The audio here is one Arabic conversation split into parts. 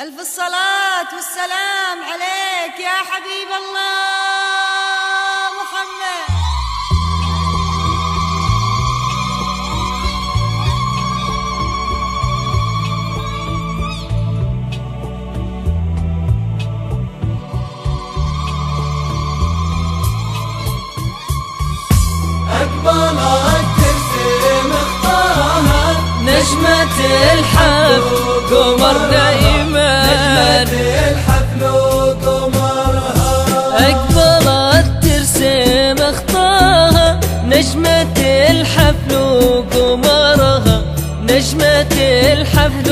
ألف الصلاة والسلام عليك يا حبيب الله محمد. أقبلت ترسم نجمة الحب قمر دايما الحفل ترسم أخطاها. نجمة الحفل نجمة الحفل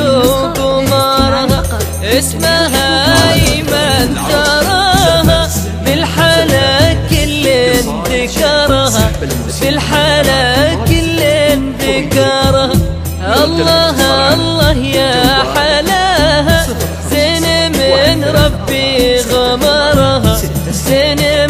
اسمها أيمن تراها. بالحالة كل ذكرها بالحالة كل ذكرها الله الله يا من ربي غمرها. زين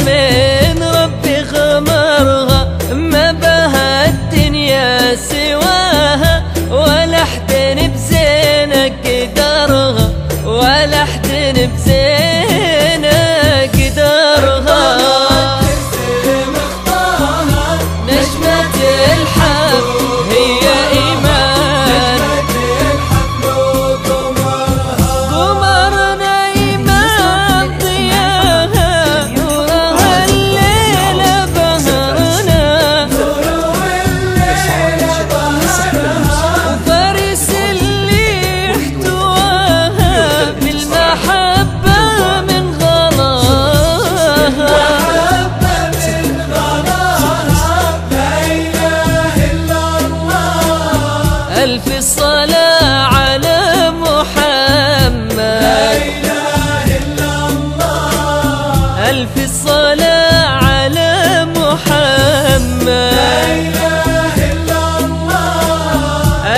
ألف صلاة على محمد.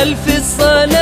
ألف صلاة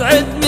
وإيمان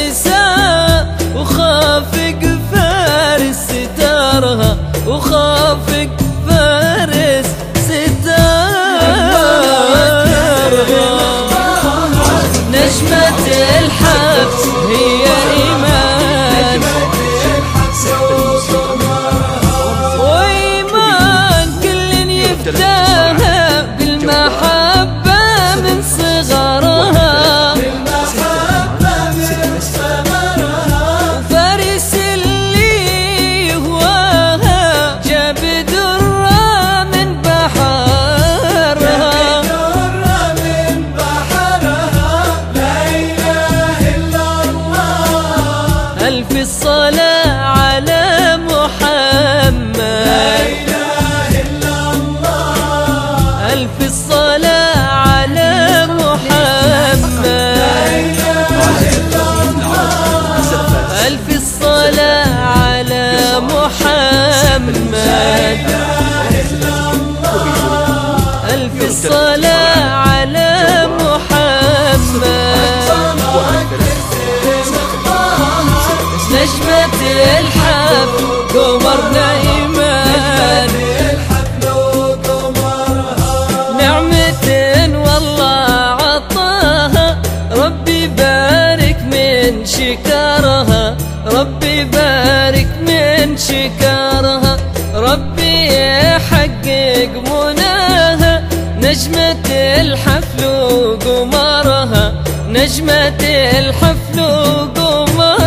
الصلاة على محمد. نجمة الحب قمر إيمان نعمة والله عطاها. ربي بارك من شكرها ربي بارك من شكرها ربي يحقق مناها نجمة الحفل وقمرها نجمة الحفل وقمرها.